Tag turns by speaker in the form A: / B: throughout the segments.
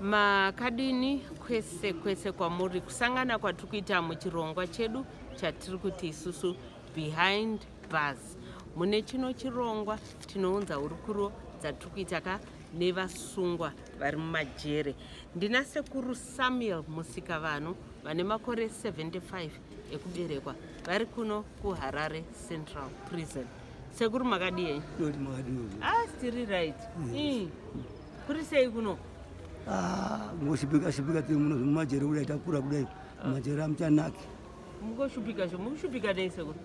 A: makadini kwese kwese kwamuri kusangana kwatiri kuita muchirongwa chedu chatiri kuti isusu behind bars. Mune chino chirongwa tinounza hurukuro dzatiri kuita ka nevasungwa vari mumajere. Ndina sekuru samuel musikavanhu vane makore 75 ekuberekwa vari kuno kuharare central prison. Sekuru makadii?
B: Doti makadini.
A: ah stiri right. Ii. kuri sei kuno
B: Ah, ngoshipika shipika tiri muno mumajere kudai takura kudai mumajere amuchanaki.
A: Mukoshupika zvo mukushupika nei sekuru?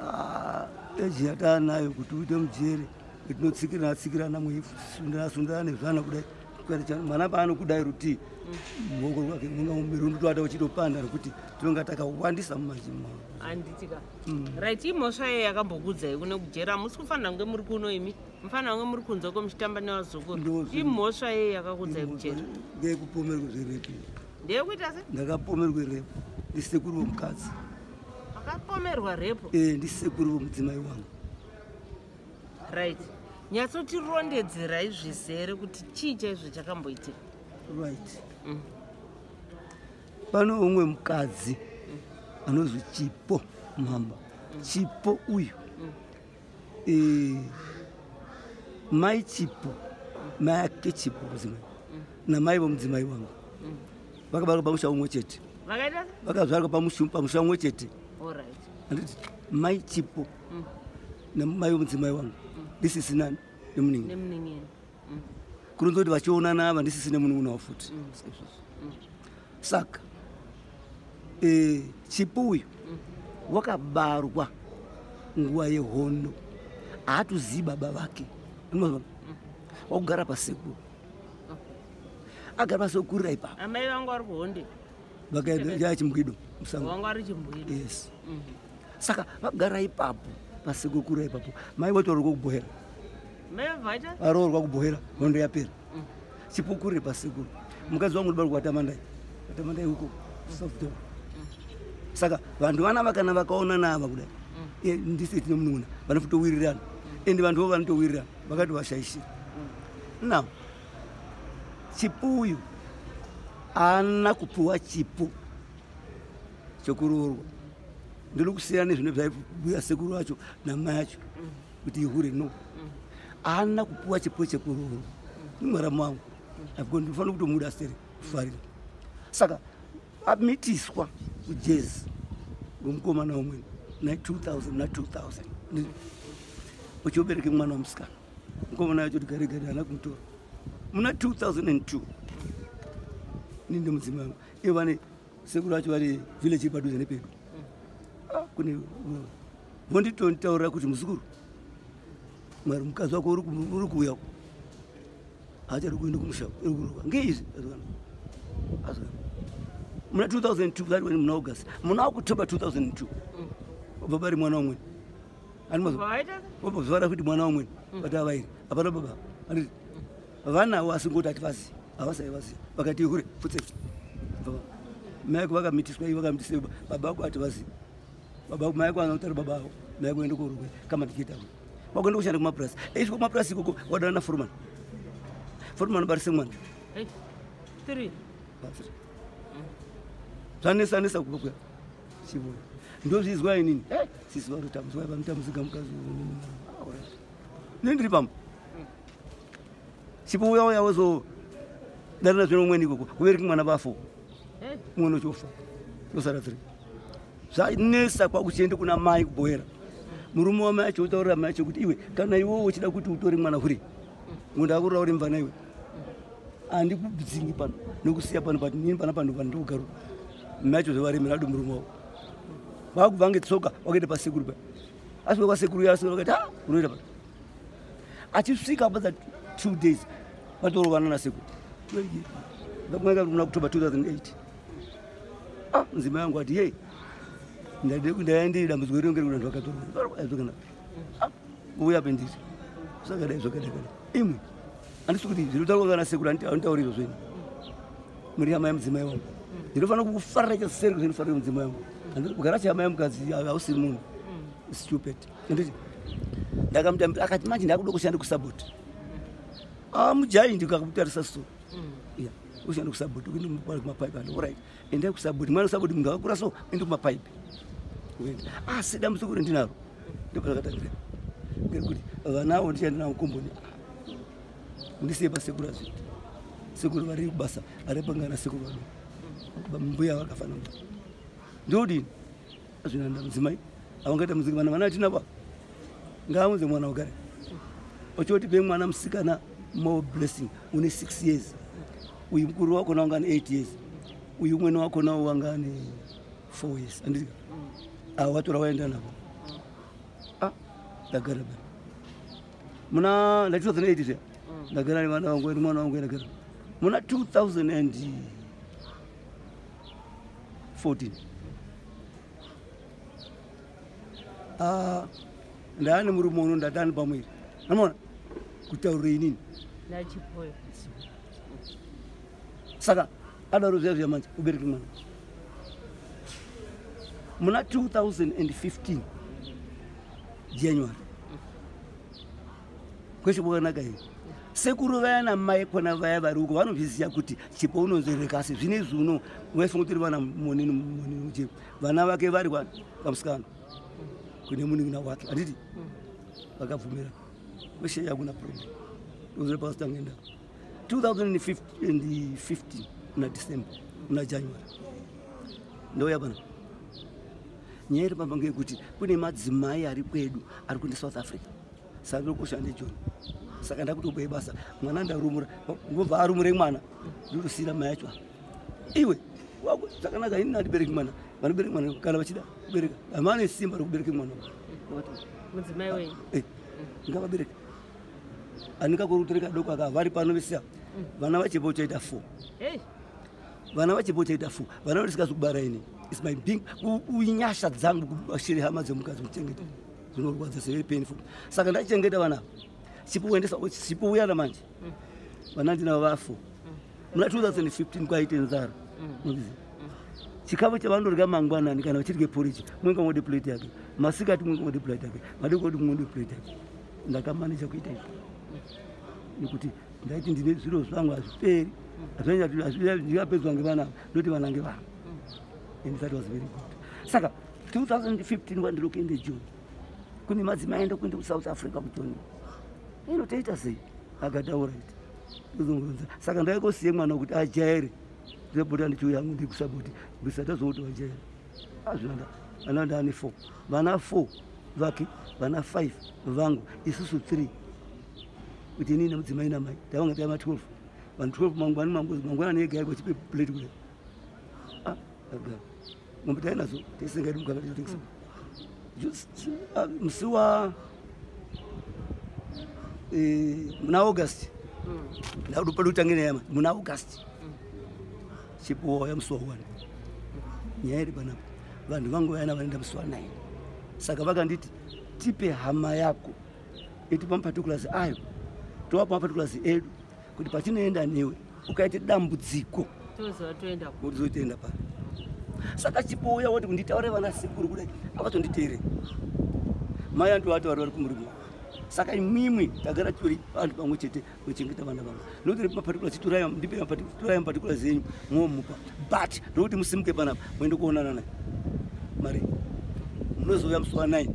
B: Ah, eji yataanayo kuti uite mujere etinotsikirana tsikirana mweisundana sundana nezvana kudai mwana paanokudai ruti muoko rwake munga mirundo toata uchitopanda nekuti tinonga takawandisa mumajima
A: handitika right imhosva ye yakambokudzai kune kujera. Hamusi kufanira kunge muri kuno imi? Mufanira kunge muri kunze ko muchitamba nevazukuru? Imhosva ye yakakudzai kujera.
B: ngekupomerwe zverepi
A: ndeyekuita se?
B: Ndakapomerwe repu ndisekuru womukadzi.
A: Akapomerwa repo
B: ndisekuru womudzimai wangu.
A: Right nyatsotirondedzerai zvizere kuti chii chaizvo chakamboitika?
B: Right.
A: Mm.
B: pano umwe mukadzi anozwi chipo mhamba chipo uyu. Eh, mai chipo. Mai ake chipo mudzimai. Namai vomudzimai wangu. Vakabarwa pamusha umwe chete. Vakazvarwa pamusha umwe chete. Anditi mai chipo
A: Mm.
B: namai vomudzimai wangu ndisisina nemuningi kurunza kuti vachionana ava ndisisine munun'una wafuti saka eh, chipo uyu wakabarwa nguva yehondo haatozivi baba vake wakugara pasekuru agara pasekuru ipapo
A: amai vangu vari kuhonde?
B: Vakayaa chimbido musango yes. Saka vagara ipapo pasekuru ipapo mai
A: mai vabvaita
B: varoorwa kubohera hondo yapera. Chipukurire pasekuru mukadzi wangu ndibarwa kwatamandai kwatamandai huko softdom saka vanhu vana vakana vakaonana ava kudai. E, ndisi tine munun'una vanotowirirana ende vanhuvo vanotowirirana vakati vashaishira. Now chipu uyu haana kupiwa chipu chokuroorwa. Ndiri kusiyana nezvino zvaibuya sekuru acho namai acho. Kuti ihure no haana kupiwa chipo chekuroorwa nimwaramu wangu afiko ndifanira kutomuda seri kufarira. Saka amitiswa kujezi ngomukomana umweni na2000 na2000 Ndi- uchobereke mwana wamusikana. Mukomana yacho tigare gare hana kumutora muna 2002 ninde mudzimai wangu. Ivo vane sekuru vacho vari village iri padhuze nepedu. Ah, kune vonditonditaurira kuti muzukuru mwari mukadzi wako uri ku- uri kuuya haachari kuenda kumusha uri kuroka ngeizvi azikana muna 2002 vari wani muna august. Muna october 2002 wabva pari mwana wamweni
A: vavaita se
B: wabvara kuti mwana wamweni vati avairi. Hapana baba. Anditi vanawo asingoti ati vaziva havasai vaziva vakati hure pfutsei mai ako vakamitiswa ivo vakamitiswa baba ako ati vaziva baba ako mai ako anotari baba ako. Mai ako bagol ko shanako ma press e ko ma press ko wadana furman. Furman bar singman e
A: tri sane
B: sane sakukoka sivo ndo zvizwai nini eh, sisi varutamiswai vamutamusika mukazi ah, nendiri pamo sipo uyauya wozo darina zvino umweni ikoko uvereki mwana vafo umweni uchofa tosara tiri zvanesa kwakuchiende kuna mai kubhoera murume wamai acho utaurira mai acho kuti iwe kana iwewo uchida kuti utore mwana huri munhu akurira uri mvana iwe. Handikudzingi pano nokusiya pano pati nini pana pano pano ndikugaru mai acho zvevaremera adi murume wavo. Vakubva ngetsoka wakaenda pasekuru pa asvika kwasekuru yasvika vakati ha unoita pano. Achisvika padza two days vatorovana nasekuru. Muna kutoba 2008 ah nzima yangu ati yei ndaendiri dambudziko iri ngeri kudantu vakatoraazokana uya pendiri zvakadai zvakadai kadai imwe handisi kuti zvinotaurwa kana sekuru anitauri izvo zvenyu muri amai mudzimai wangu. Ndinofanira kukufarira chaseri kuzvinofarira mudzimai wangu. Kugara chiamai mukadzi hausiri munhu. Stupid. Anditi ndakamutambira akati manje ndakuda kushanda kusaboti amujaindi kakutarisa so ya ushanda kusabhoti kuende kumapaipi ati orit endai kusabhoti mwana kusabhoti munhu akakura so ende kumapaipi uenda asi dambudziko rendinaro ndopazvakatangira ngekuti vana avo ndichaenda navo komboni ndisiye pasekuru azviti. Sekuru vari kubasa ari pangana sekuru vado mbuya vakafanana ndodini azvinanda mudzimai. Avangaita muziki vana vana atinapa ngaaunze mwana ugare. Uchotipe mwana musikana mo blessing. Une 6 years. Uyu mukuru wakona wanga ane 8 years. Uyu umwene wakona wanga ane 4 years. Anditi avo watora waenda navo. Ah. Ndagara bani muna nda 2008 zviya ndagara nevana vangu ni mwana wangu ndagara muna 2014 Ah, ndaane murume uno ndatani pamwiri. Anona kutaurire inini.
A: Nachipoyo
B: saka adaro zviya zviya manje ubereki mwana muna 2015 january. Kweshe kwakanaka iyi sekuru vaya namai kona vaya vari uko vanozviziva kuti chipo unonzereka asi zvinezvi uno kuti vana monini monini mucheko vana vake vari kamusikana kune munin'ina wake. Handiti vakabvumira kweshe yakuna problem. Uzire pasitangenda 2015 muna december muna january. Ndouya pana nyaya iri pamba ngeyekuti kune madzimai ari kwedu ari kuende south africa. Saka ndokushande joni saka ndakutoboye basa mwana ndarumura ngobva arumure mwana ndotosiyira mai acho iwe wako zvakanaka ini nandibereki mwana. Vanobereka mwana kana vachida kubereka hamane simba rokubereke mwana
A: mudzimai
B: Eh, ngavabereke. Andingakori kutoreka doko aka vari pano vesiya. Vana vachepo chaita four. Vana vachepo chaita four. Vana vatisikazi kubara ini is my being uinyasha dzangu kubashiri hama dzemukadzi muchengeta zvinorwadza severi painful saka ndachengeta vana ava chipoendesa chipouyana manje vana ndinavo vafo muna 2015 kwaite Munoziva? chikafu chavandorya mangwanani kana vachirye porichi mumwe ngamode plate yake masikati mumwe ngamode plate yake madekoti mumwe plate yake ndakamaneja kuita izvo nekuti ndaiti ndine zviro zvangu hazviperi hazvingapedzwa ngevana ndoti vana ngevana and that was very good. Saka 2015 kwandiri kuende joni kune madzimai aenda kuende kusouth africa kujoni ino toita sei? Akatauraiti uzongoronza saka ndaikosiye mwana kuti ajaire. Ndebota ndichiuya hangu ndikusaboti ndisatazouti wajaire azvinoda vana ndaane four. Vana four vake vana five vangu isusu three. Kuti inini mudzimai namai ndavanga taima 12 vanhu 12 mangwani mangwanani ega yako chipe plate kule ah agara ng'ombe tayinazo teyisenga eri muganga teyisenga musi wa eh, muna august. Mm. Nalupa lutangire yama muna august. Mm. Chipuwa ya musi wa one mm. nyaeri panapa vanhu vangu vayana vanoenda musi wa nine. Saka vakanditi tipe hama yako iti pamapatikulazi ayo. Tova pamapatikulazi edu kuti patinoenda newe ukaite dambudziko. Tozotoenda pa. Saka chipouya wati kunditaure vana sekuru kudai avazonditeerei mai andovati vari vari kumurimu saka imwimwi tagara tori vanhu pamwe chete kuchengeta vana vangu nokuti maparticulars ndipe turai maparticulars enyu mwomupa but ndokuti musimuke panapa muende kuonana naye mari munozouya musi wa 9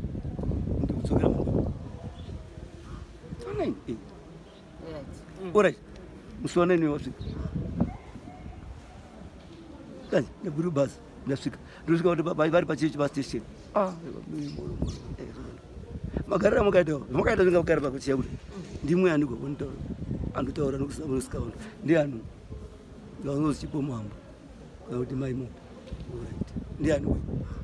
B: ndikudzokera mangwana 9 eh.
A: Right.
B: Alright. Musi wa 9 wasvika. Kazi ndaburi basi ndasvika. Ndosvika kuti baba vari pachechi pa station. Ah, magarira mukaita mukaita zvingakugara pakuchiya kuti ndimwe andiko kunitaura andotaura nokusika vanhu ndiani nganozi chipo muhamba kana kuti maimo ndiani we?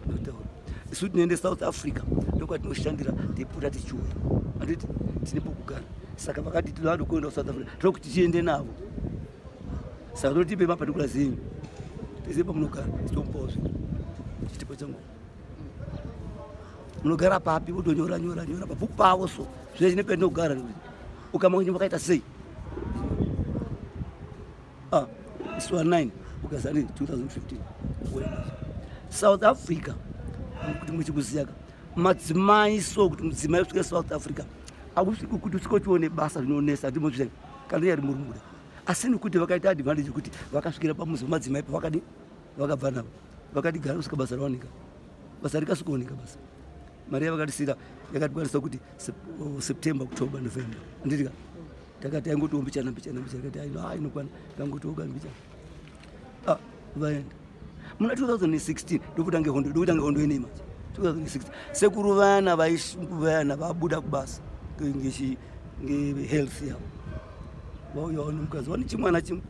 B: Ndotaura isu tinoende south africa. Ndokwatinoshandira teipota tichiuya. Anditi tine pokugara. Saka vakati tinado kuenda kusouth africa. Tinoda kuti tiende navo. Saka totipe mapatikula zenyu tese pamunogara titomupawo zvinhu chitipo changu munogara papi votonyora nyora nyora pabhuku pavo so. Zvese nependinogara ukama kunye vakaita sei? Ah, isi wa 9 ukazani 2015 south africa. Kuti muchikuziyaka madzimai so kuti mudzimai usvike south africa. Akusviki kuti usvike uchione basa zvinonesa ndimozvizai kana yari murunguda asi nekuti vakaita advantage yekuti vakasvikira pamuzi wemadzimai pavakadi vakabva navo vakati gara kusvika basa rawanika basa rikasi kuoneka basa mari yavakatisira yakatikwanisa kuti Sep- oh, september october november anditika takati aingotiwo mbichana mbichana mbichana kati aino inokwana tangotiwoka mbichana ah vaenda muna 2016 ndokutange hondo ndokutange hondo inei manje 2016 sekuru vana vaishungu vayana vabuda kubasa ngehealth yavo vauyawo nomukadzi vane chimwana chimwe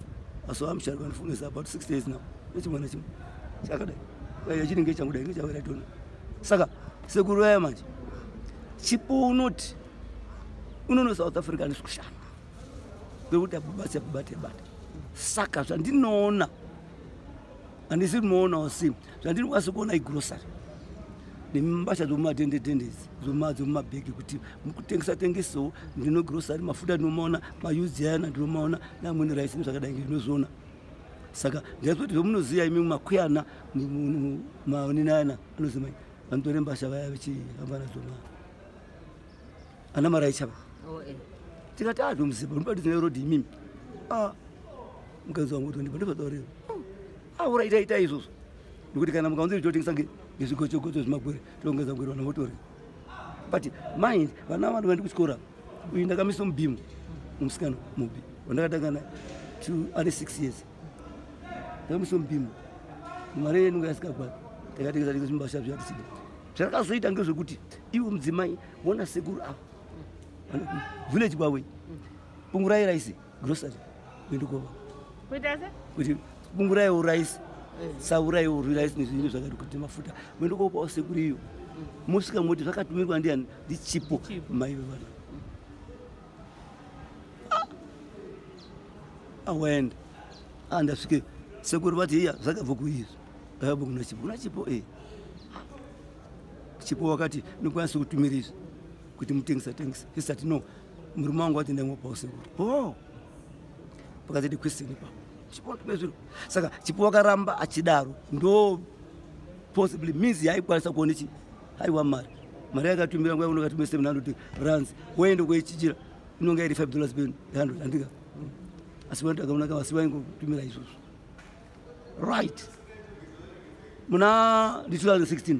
B: asi vamushari vanofunisa about six days now. Nechimwana chimwe chakadai aiya chinenge changudai ngechavaratona saka sekuru vaya manje chipo unoti unono south africa handisi kushanda kwekuti abubati abubati abati saka zvandinoona handisi ndinoonawo simu zvandinokwanisa kuona igrosary nemmbasha dzomumatendetende idzi dzoma- dzomumabhegi kuti mukutengesa tengesawo ndino grosary mafuta ndinomaona mayuzi ayana ndinomaona neamweni raisi nezvakadai ndinozoona. Saka ndiyazoti zvomunoziva imi makwiyana maonini ayana anozimai vanotore mbasha vaya vechihamba nadzo ma ana maraichava
A: Oh, eh.
B: tikati ado muziba ndibadizina rodhi imimi? A mukadzi wangu kuti ndibandibadaureva auraita ita izvozvo nekuti kana mukaunze zvichotengesa ngezvigochogocho zvemagwere tongeza gwere vana votori. But mind vana vano vaendi kuchikora uyu ndakamisa mubhimu musikana mubi wandakatanga naye ane six years. Ndakamisa mubhimu mari yenunga yasikagwani takatengesa tengesa zvimbasha zviyatisida zvakazoita ngezvekuti iwe mudzimai wona sekuru avo village kwawei pungurai raisi grocery uende kova. Kuti punguraiwo raisi sauraiwo raisi nezvinhu zvakati kuti mafuta. Muende kopawo sekuru iyo. Mosvika moti zvakatumirwa ndiani? Ndichipo
A: Chipo.
B: mai vevana awaenda andasvike sekuru vati iya zvakabva kuizvo. Akabva kuna chipo. Kuna chipo e chipo wakati nokwanisa kutumira izvi kuti mutengesa tengesa. Isati no. Murume wangu wati ndamwapawo sekuru. O pakati question ipapo chipo zviro saka chipo wakaramba achidaro ndo possibly mizi yaikwanisa kuone chi haiwa mari. Mari yakatumira nguva seven hundred runs woende kuichichira inonga iri 5 dollars pen 100 handika asi vantu akaonaka asi vaingotumira izvozvo right. Muna ndi 2016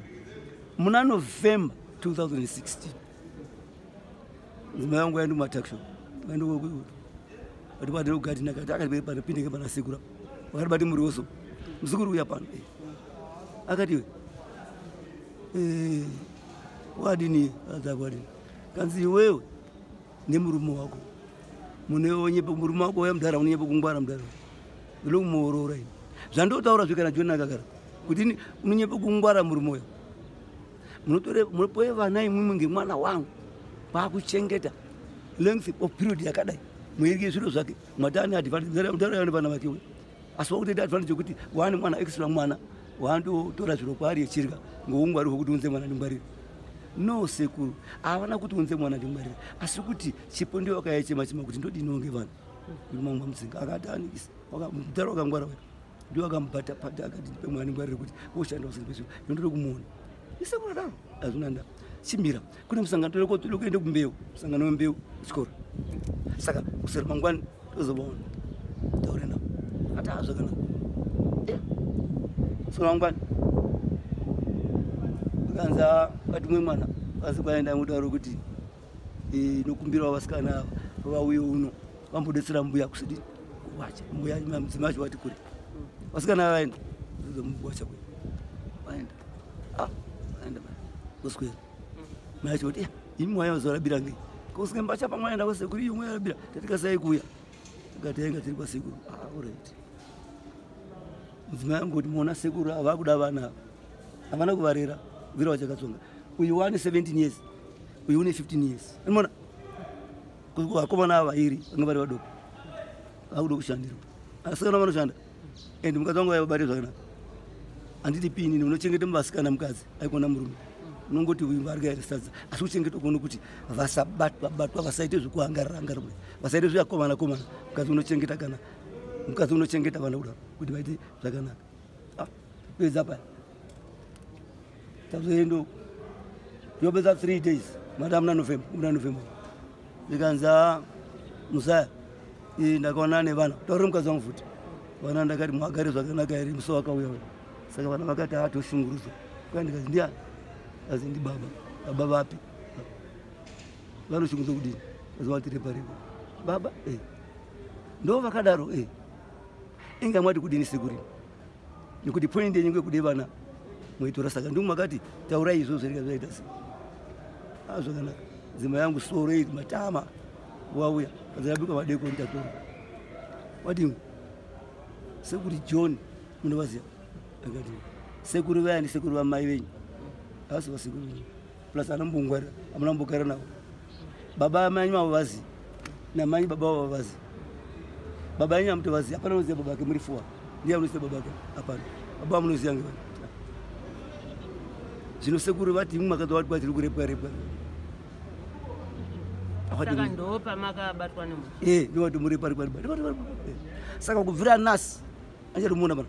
B: muna november 2016 nzima yangu yaindi mumatakshop aindi ati bati ugati nakati akati panopindike pana sekura wakati bati muri woso musikuru uya pano akati eh, wadini adzako wadini kanzi iwewe nemurume wako. Muneonyepa murume wako uya mudhara unonyepa kungwara mudhara ndilokumuorora ini zvandotaura zvikana joni akagara kuti unonyepa kungwara murume uya munopoye vana imwimwe ngemwana wangu. Kwakuchengeta length of period yakadai muirye zviro zvake. Mwatani advantageundaraone vana vakewe asi wakutoita advantage yekuti waane mwana extra mwana waandotora zviro kwaari echirya ngoungwari hwokuti unze mwana ndingwarire. No sekuru havana kuti unze mwana ndingwarire. Asi kuti chipo ndio wakayachema chema kuti ndodinonge vanhu imamwa mudzinga akati anikisa mudhara wakangwara wena ndio akamubhata pata akati ndipe mwana ndingwarire kuti woshanda usinipezviro ndondode kumuona. Isekuru adaro? Hazvina ndaa. Chimbira kune musangano tode kuende kumbeu musangano wembeu kuchikoro saga musulman gwan zuba wani daure na a ta ganza adumwe mana asi mudaro kuti nokumbira mm. vasikana vauye uno vambodetsera mbuya kusidi mbuya mudzima acho vati vasikana vaenda zomubwa chakwe vaenda mm. vaenda kuswera mai kuti imi mwaya vazorabira kusike mbacha pamwaenda kwasekuru iyo mwaya rabira tatikasai kuya tikati ainga tiri kwasekuru ah alright mudzimai angu kuti mona sekuru ava kuda vana ava havana kuvarera vira vachakatsonga uyu wane 17 years uyu une 15 years. Imona vakomana ava vairi vanga vari vadoko. Vakuda kushandirwa asikana vanoshanda. And mukadzi wangu vaibate zvakanaka handiti pinini unochengeta muvasikana mukadzi aikona murume unongoti uyu varikairi sadza asi uchengeta kuona kuti vasabatwa batwa vasaite zvekuhangarira hangarira vasaite zveakomana komana. Mukadzi unochengeta kana mukadzi unochengeta vana kudaro kuti vaite zvakanaka. Ah, pedza paya. Tazoendo yopedza three days. Mada muna november muna november. Ndikanza musaya ndakaona nevana taurire mukadzi wangu futi vana ndakati mwagare zvakanaka here musi wakauya saka vana vakati atoshungurudzwa kwai ndikazi ndiani baba. Na baba vapi vanoshungurudzwa kudini kazivati repa repa baba? Eh. ndo vakadaro? Eh. inga mwati kudini sekurini nikuti point yenyu ngekude vana mwitora saka ndimo makati taurai izvozvo rega zvaita sei a zvakanaka zima yangu sorei matama wauya. Kazayabika madekoni tatora wadini sekuri john munovaziva akati sekuru vayani sekuri vamai venyu havasi vasekuru venyu plus anambongwarira amuna mbogara navo baba amanyu avavazi namanyi baba vavo vavazi baba yenyu amutovazi hapana unoziva baba ake muri fuwa ndiye unoziva baba ake hapana. Baba amunoziva ngevani zvino sekuru vati imwe makadza vati kwatiri kurepwa repwa
A: saka ndo pamakabatwa nemunhu
B: e ndivati murepa repwa repwa saka kubvira nasi. Anchatomuna pana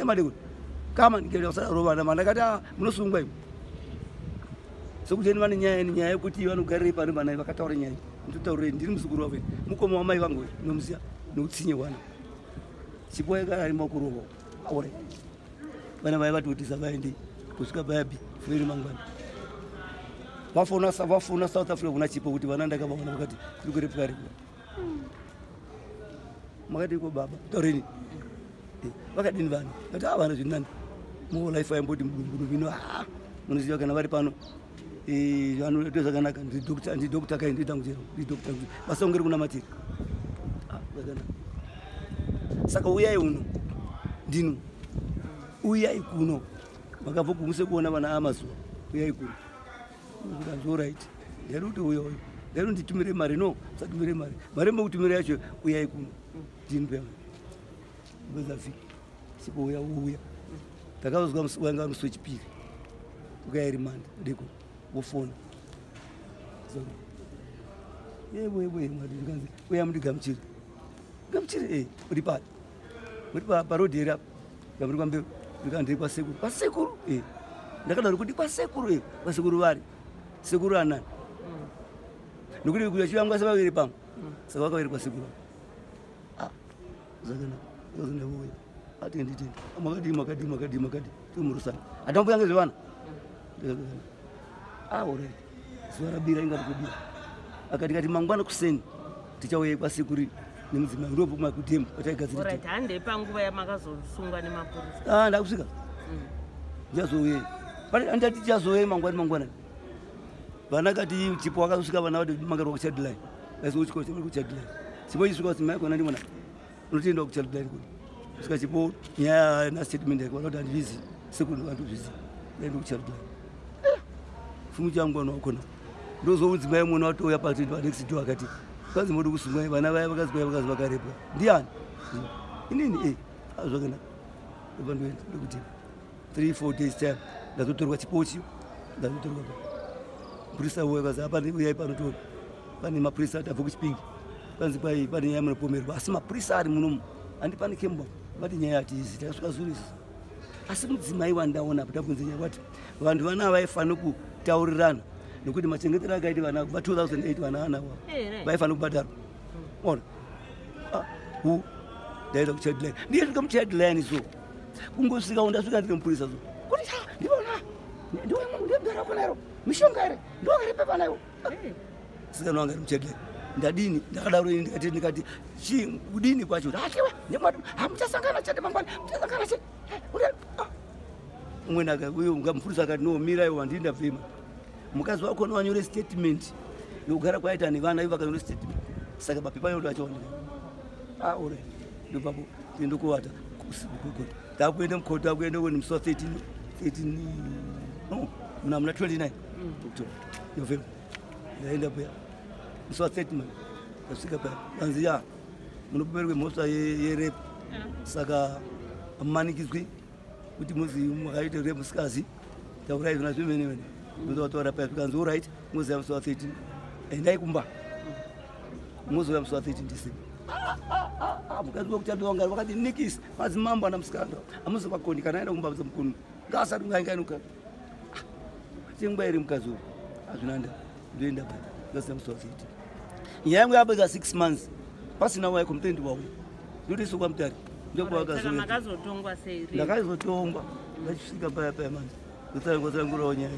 B: e madeko kama ndikaarovana mandakati "Ah, munosungwa ivo sekuti eni vane nyaya nyaya yekuti vanogarire pano vanai vakataura nyaya iyi ndiri muzukuru wavo mukoma wamai vangu nomuziya noutsinye hwana chipo yakarari makurovo aure vana vai vatotisa vaende kusvika bayabi fueri mangwana vafona vafona south africa kuna chipo kuti vana ndakavaona vakati tiri kurepwa repwa makati ko baba taureni Eh, vakadini vanhu vati avana zvinani zvirinani mulife aimboti munoziva kana vari pano eh, vanoita zvakanaka. Ndidokta kai nditanguchero ndidokta basa ungeri kunamatiri Ah, zvakanaka. Saka uyai uno. Ndino. Uyai kuno. Makabva kumuse kuona vana amazuva uyai kuno. Zvorit ndari kuti uya uyo. Ndari nditumire mari. No usatumire mari. Mari mekutumira yacho uyai kuno. Ndini pea bezafika sikouya uya. Ndakazwa musi wanga musi wechipiri ukairi manda deko wofona yewewe mwati ndikanzi uya muti gamuchiri gamuchiri e uri pari uri parodhi eri apa ndamuri kwambeu ndikandiri kwasekuru. Kwasekuru? E ndakadaro kuti kwasekuru e kwasekuru vari sekuru anani? Nokuti kuyachivangwa sevaviri pamwe saka vakaviri kwasekuru. Ah, zvakanaka ndakauya ati nditenda makadi makadi makadi. Makadi timurusana hatambuya ngezvevana aure zuva rabira ingati kubira akati kati mangwana kuseni tichauya kwasekuri nemudzimai ndopoma kutemu kwataigadzira
A: orit handei panguva yamakazosungwa nemapurisa
B: Ah, ndakusvika. Ndichazouyei andati tichazouyei mangwani mangwanani vana kati chipo wakazosvika vana vati mangarwa kuchadline aisi uchiko kuchadline chipo chisvika kuti mai kona ndimona unotienda kuchadline kuti svika chipo nyaya na statement yake vanoti handizvizi sekundi vandozvizi ndaenda kuchadline fumu changu vana wakona ndozoudzimai mwana watouya pati panext door akati kazi modi kusungwai vana vaya vakazi kwai vakazi vakarepwa ndiani? Inini e zvakanaka. Pandoenda ndokuti three four days time ndazotorwa chipochi ndazotorwa mupurisa uyo kazi apane uyai panotora pane mapurisa atabva kuchipingi kanzi kwai pane nyaya munopomerwa asi mapurisa ari munomu handi pane kemba vati nyaya hatiizi takasvika zurisi asi mudzimai wandaona apa tabvunze nyaya kwati vanhu vana vaifanira taurirana nekuti machengetero akaita vana va 2008 vana vana
A: eh,
B: avo eh. vaifana kubhadharwa ona ah, hu ndaita kuchadline ndiyasvika muchadline so kungosvika u ndasvika ndiri mupurisa so kuti ndivona ndiwemndebharakonaro mishonga here? Ndowakarepepa naiwo ah. eh. sikana wanga iri muchadline ndadini ndakadaro ini ndikati ndikati chii kudini kwacho? Ah, Hatiwe nemwati hamuchasangana chete mangwani muchasangana chete. Umweni uyo ngamupurisa akati no mirai wandii ndabvema mukazi wakona wanyore statement yokugara kwaita nevana ivo vakanyore statement. Saka mapepa yodo achaoneka aure ndopapo tindokuvata kusikukota takuenda mukoti akuenda koni musi wa 13 13 no muna muna 29 october november ndaenda paya musi wa 30 man ndasvika paya kanzi ya munopomerwe mhosva yerep saka hamumanikidzwi kuti muzi makaite rep musikazi taurai zvona zvemene mene ndozovataura paya zvikanzi orit moziva musi wa 13 endai kumba. Mozouya musi wa 13 december mukadzi wekutatongari vakati nikisi madzimambo ana musikanda amuzi makoni kana aenda kumba mukunu ngasati ngaingainuka chengwa iri mukadzi uyu hazvina nda. Ndoenda pa ngasina musi wa 13 nyaya yangu yapedza 6 months. Pasina wai complaint wauya ndodisi kwamutari
A: ri
B: ndakazotongwa ndachisvika paya paya mani kutsanangotsanangurawo nyaya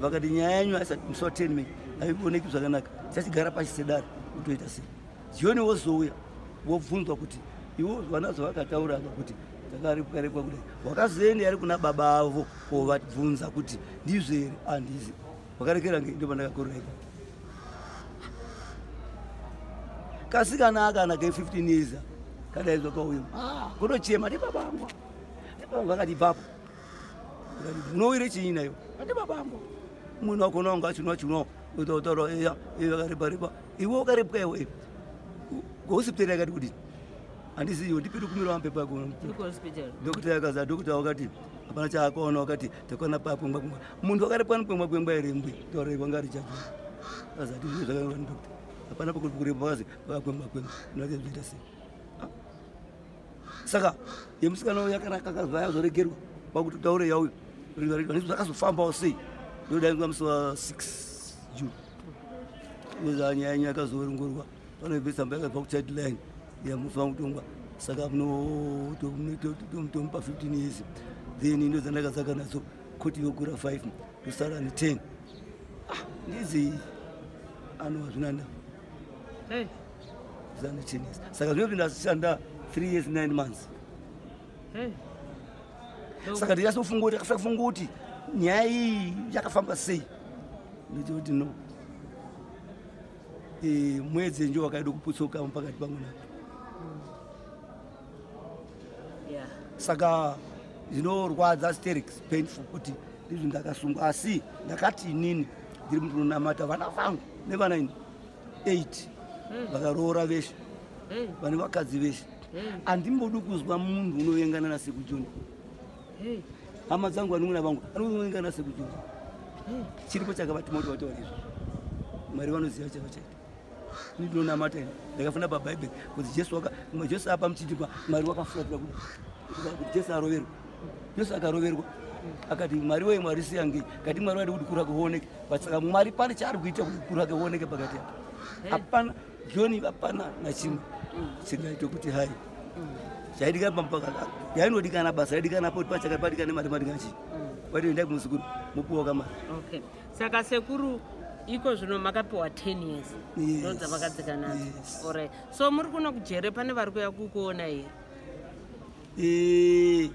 B: vakati nyaya yanyu musi wa 10 mei haioneki zvakanaka tichachigara pashi sedare kutoita sei. Joni wozouya wobvunzwa kuti iwo vanazo vakataura apa kuti takarepwa kudai. Wakazoenda ari kuna baba avo kovabvunza kuti ndizvo here handizi wakarekera ngei ndo pandakakorera ipa kasikana akana ke 15 years kadaizwa kauyo kutochema ndi babangu babangu akati ipapo. Unowire chii nayo? Andi babangu umweni wakona wanga achunwa chunwa utautaura eya eya akareparepa iwe ukarepwa iwe gohosipitari akati kuti handisiyo ndipiri kumira wampepa yako
A: kuhospital
B: dokita akaza dokita wakati hapana chaakaona wakati takona pakwengwa kwengwa muntu wakarepwa nikwengwa kwengwa here mbwi tauraiwa ngari chacho azati zviro zvakairwa ndokita hapana pakurepwa kazi pakwengwa kwengwa nake zvoita sei Ah. saka yemusikana uyu yakanaka kazva yazoregerwa pakuti taure yauyu ndizvo zvakazofambawo sei ndodaingwa musi wa 6 june yenyu yakazoongorwa panoibve tsamba yakabva kuchildline yamufa kutongwa saka munomutomupa 15 years. Then ndo dzandakazaka nadzo koti yogura 5 tosara ne10 ndizi. Anova zvinanda
A: Hey,
B: zane 10 years. Saka zvinoti ndashanda 3 years 9 months. Saka ndichasofunga kuti akasafunga kuti nyaya iyi yakafamba sei? Nditoti no. Eh, mwedzi njo wakaida kuputsoka pakati pangu napo saka zvinorwadza sterix painful kuti ndizvo ndakasungwa asi ndakati inini ndiri muntu unonamata vana vangu nevana ini 8
A: Hey,
B: vakaroora veshe.
A: Hey,
B: vane vakadzi veshe.
A: Hey,
B: handimbodi kuzwa munhu unoengana nasekujoni hama dzangu vanun'una vangu anoengana nasekujoni
A: hey.
B: chiripo chakavatimoto vataura izvo. Mwari vanoziva chavo chaito ndinonamata ine ndakafunda pabhaibheri kuti jesu jesu apa muchitikwa mwari wakafuratira kuti jesu aroverwa jesu akaroverwa. Akati mwari weye mwari siyangei kati mwari wadi kuti kura kuoneke. Saka mwari pane chaari kuita kuti kura kuoneke pakati apa hapana joni hapana nachimwe chingaite kuti hai pampaka yainodikana basa yaidikana po pachakapadikane mari madikana chii watoendai kumusukuru mupuwa kamari
A: okay. Saka sekuru iko zvino makapiwa 10 years. Ndo dzavakadzika nadzo alright. So muri kuno kujere pane vari kuya kukuona here?
B: Eh,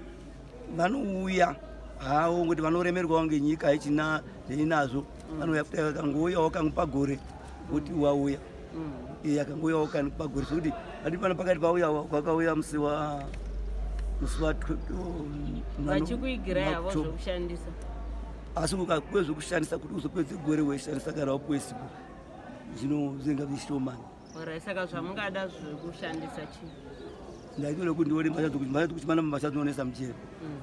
B: vanouya havo ngoti vanoremerwawo ngenyika haichina zvainazvo vanouya futi akangouyawo kangu pagore kuti wauya.
A: Mm.
B: Akangouyawo kangu pagore sokuti ati pano pakati pauya kwakauya musi wa musi um,
A: havo
B: October.
A: zvokushandisa
B: asi ukapuwe zvokushandisa kuti uzopedze gore weishandisa kana wapuwe sipo zvino zvinga zvishomani
A: saka zvamungada zvekushandisa chii
B: ndaitore kuti ndione mbasha mbasha dzokuti mana mbasha dzinoonesa muchero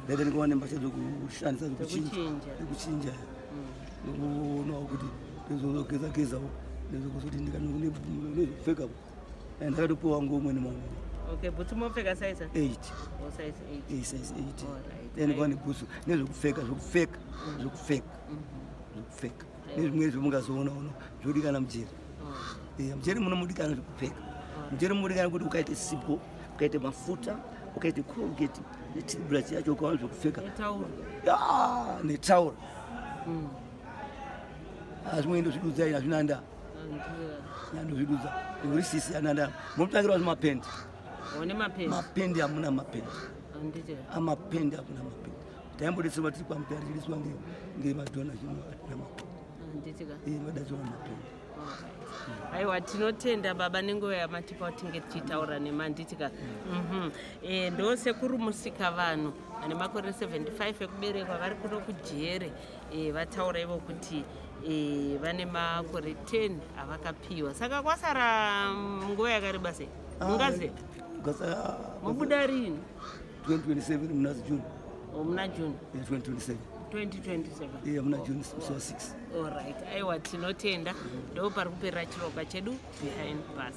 B: ndaita ndikaone mbasha dzokushandisa
A: Dzekuchinja.
B: dzekuchinja
A: Mm.
B: ndikuonawo kuti ndizozogeza-gezawo ndizokuzoti ndikazopfekawo ndakatopuwa ngoumweni maumwe
A: okay bhutsu mopfeka saisa
B: 8
A: o size 8
B: size 8
A: Alright.
B: then pane bhutsu nezvekupfeka zvokupfeka zvokupfeka zvokupfeka nezvimwe zvemungazoona uno zvodikana mujeri mujeri muno mudikana zvekupfeka mujeri munodikana kuti ukaite sipo ukaite mafuta ukaite colgate netibrush yacho ukawana zvekupfeka netaura azvimwe ndozvidudza ina zvinanda ndozvidudza urisisi ananda munotangirawo zvimapendi
A: one mapendi.
B: Mapendi? Hamuna mapendi.
A: Handiti
B: amapendi hakuna mapendi. Taimbodetserwa tiri kwamupera tiriswa ngemadhona zvino atina mapendi.
A: Handitika
B: vadatsirwa mapendi.
A: Aiwa tinotenda baba nenguva yamatipa watinge tichitaura nemanditika Mhm. Eh, ndo sekuru musika vanhu vane makore 75 ekuberekwa vari kuno kujere Eh, vataura ivo kuti eh, vane makore 10 avakapiwa. Saka kwasara mm, nguva yakareba sei? Mungaze
B: ukasa
A: mubuda rini?
B: 2027 muna june.
A: O muna june.
B: Eh, 2027
A: 2027
B: Eh, muna june musi wa 6
A: allright aiwa tinotenda. Ndo pari kuperera chirongwa chedu behind bus